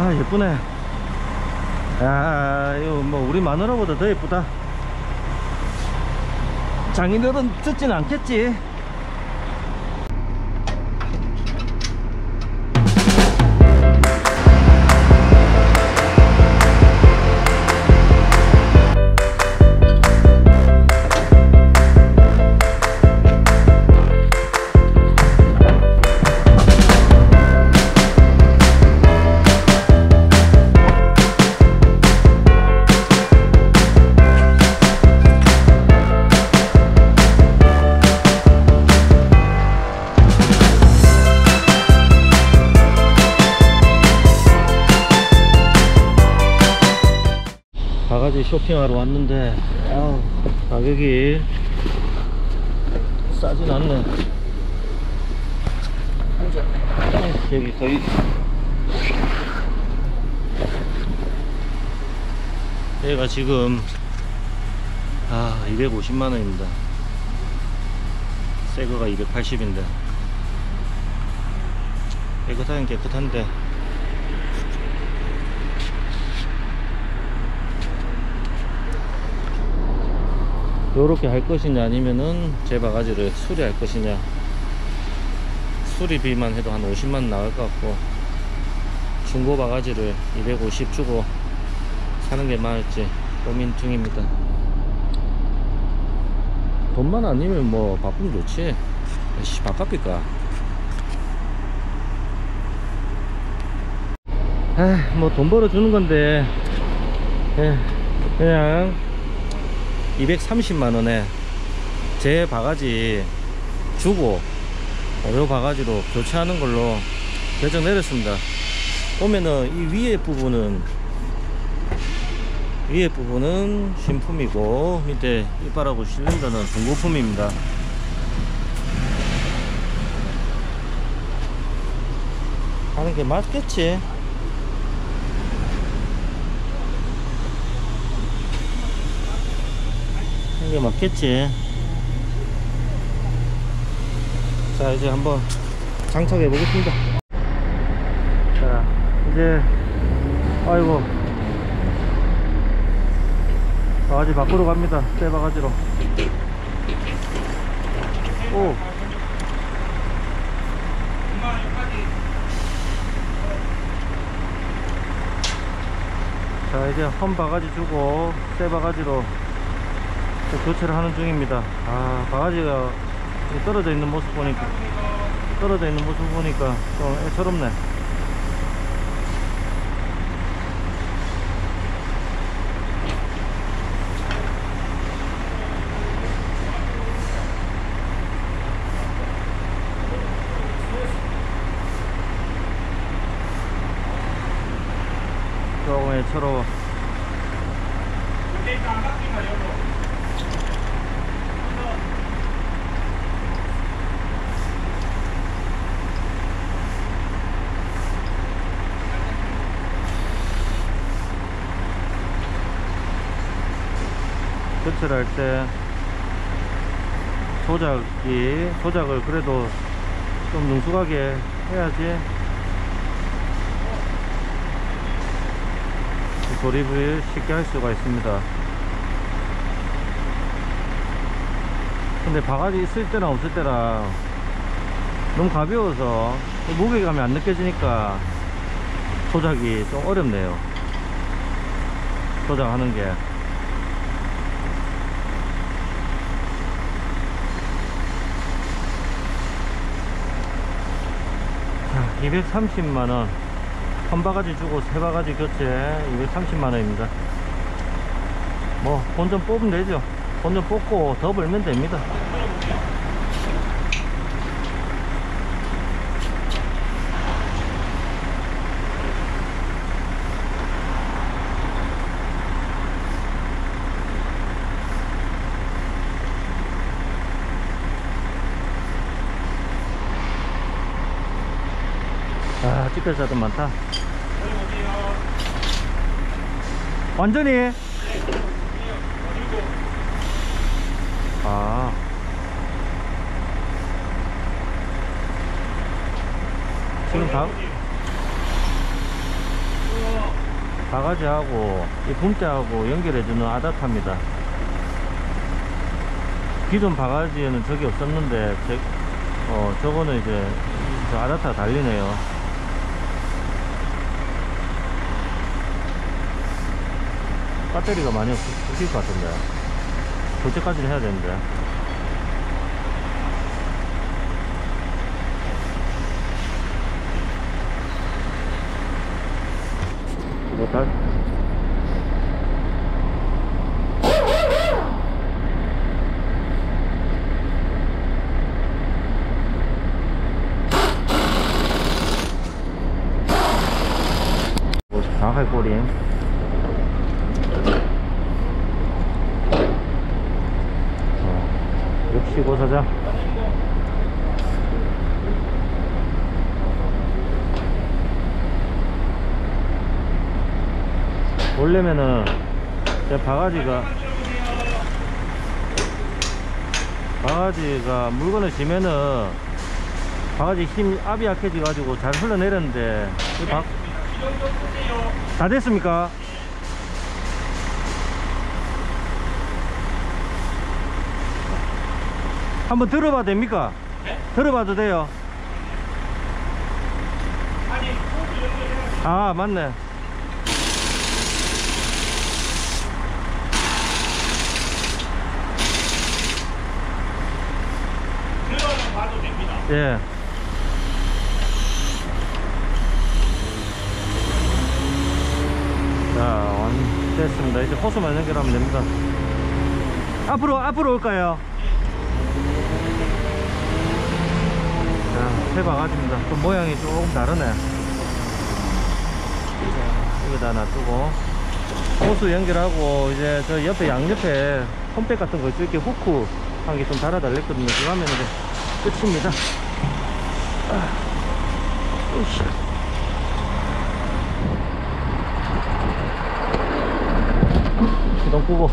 아 예쁘네. 야 이거 뭐 우리 마누라보다 더 예쁘다. 장인어른 듣진 않겠지 바가지 쇼핑하러 왔는데 아우, 가격이 싸진 않네. 여기 거의 얘가 지금 아 250만원입니다. 새거가 280인데. 깨끗하긴 깨끗한데 요렇게 할 것이냐 아니면은 제 바가지를 수리할 것이냐. 수리비만 해도 한 50만 나올 것 같고 중고 바가지를 250 주고 사는 게 나을지 고민 중입니다. 돈만 아니면 뭐 바꾸면 좋지. 씨 바깥일까? 아뭐 돈 벌어주는 건데. 예, 그냥 230만원에 제 바가지 주고 요 바가지로 교체하는 걸로 결정 내렸습니다. 보면은 이 위에 부분은 위에 부분은 신품이고 밑에 이빨하고 실린더는 중고품입니다. 하는 게 맞겠지 이게 맞겠지? 자 이제 한번 장착해 보겠습니다. 자 이제 아이고. 바가지 밖으로 갑니다. 새 바가지로. 오. 자 이제 헌 바가지 주고 새 바가지로 교체를 하는 중입니다. 아 바가지가 떨어져 있는 모습 보니까 떨어져 있는 모습 보니까 좀 애처롭네. 조금 애처로워 교체를 할때 조작이 조작을 그래도 좀 능숙하게 해야지. 조립을 쉽게 할 수가 있습니다. 근데 바가지 있을 때랑 없을 때랑 너무 가벼워서 무게감이 안 느껴지니까 조작이 좀 어렵네요. 조작하는 게 230만원. 한 바가지 주고 세 바가지 교체 230만원입니다. 뭐 본전 뽑으면 되죠. 본전 뽑고 더 벌면 됩니다 아 찌꺼기 자도 많다 완전히 아 지금 다 바가지하고 이 붐대하고 연결해주는 아다타입니다. 기존 바가지에는 저기 없었는데 제, 어, 저거는 이제 저 아다타 달리네요. 배터리가 많이 없, 없을 것 같은데. 교체까지는 해야 되는데. 다. 뭐, 정확하게 꼬림 어, 역시 고사장 원래면은 제 바가지가 바가지가 물건을 지면은 바가지 힘 압이 약해져 가지고 잘 흘러내렸는데 이 바... 다 됐습니까? 한번 들어봐도 됩니까? 들어봐도 돼요. 아, 맞네. 들어가면 봐도 됩니다. 예. 자, 완, 됐습니다. 이제 호수만 연결하면 됩니다. 앞으로, 앞으로 올까요? 자, 새 바가지입니다. 좀 모양이 조금 다르네. 자, 여기다 놔두고. 호수 연결하고, 이제 저 옆에 양옆에 홈백 같은 거 이렇게 후크 한개좀 달아달랬거든요. 그거 하면 이제 끝입니다. 아. 시동 끄고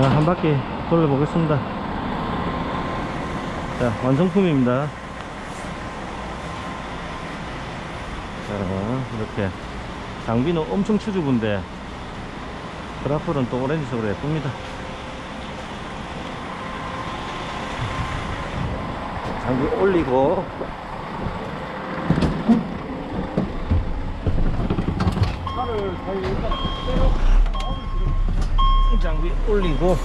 자, 한 바퀴 돌려보겠습니다. 자, 완성품입니다. 자, 이렇게. 장비는 엄청 추주분데, 그라플은 또 오렌지색으로 예쁩니다. 장비 올리고, 차를 살리니까 장비 올리고,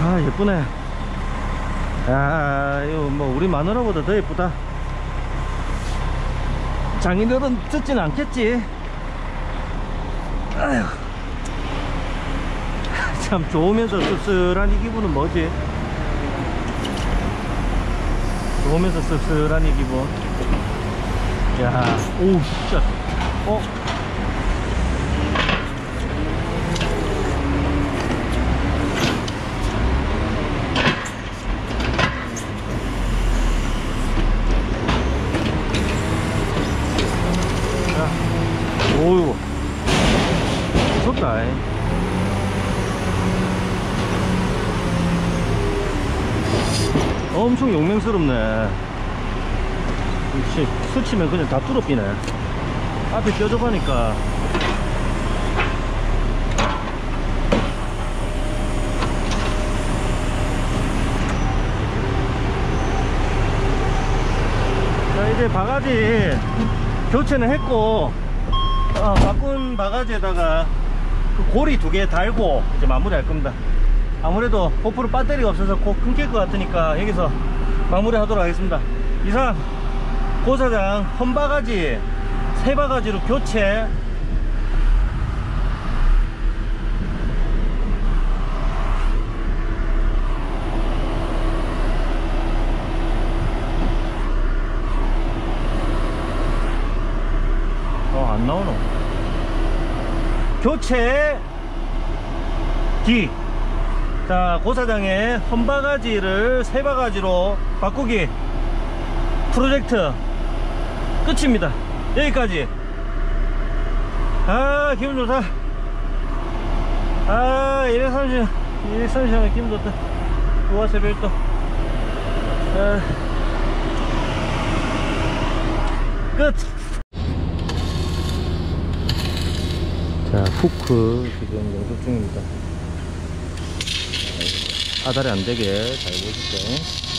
아, 예쁘네. 야, 이거 뭐 우리 마누라보다 더 예쁘다. 장인어른 듣진 않겠지. 아휴. 참 좋으면서 씁쓸한 이 기분은 뭐지? 좋으면서 씁쓸한 이 기분. 야, 오우, 진짜. 어? 자, 오유. 무섭다. 이. 엄청 용맹스럽네. 씨, 스치면 그냥 다 뚫어삐네. 앞에 껴줘 보니까. 자, 이제 바가지 교체는 했고, 어, 바꾼 바가지에다가 그 고리 두 개 달고 이제 마무리 할 겁니다. 아무래도 고프로 배터리가 없어서 곧 끊길 것 같으니까 여기서 마무리 하도록 하겠습니다. 이상 고사장 헌바가지 세 바가지로 교체 어안 나오노 교체 D. 자, 고사장의 헌바가지를 세 바가지로 바꾸기 프로젝트 끝입니다. 여기까지. 아, 기분 좋다. 아, 230, 230하면 기분 좋다. 우와, 새별도. 아, 끝! 자, 후크 지금 연습 중입니다. 아다리 안 되게 잘 보실게요.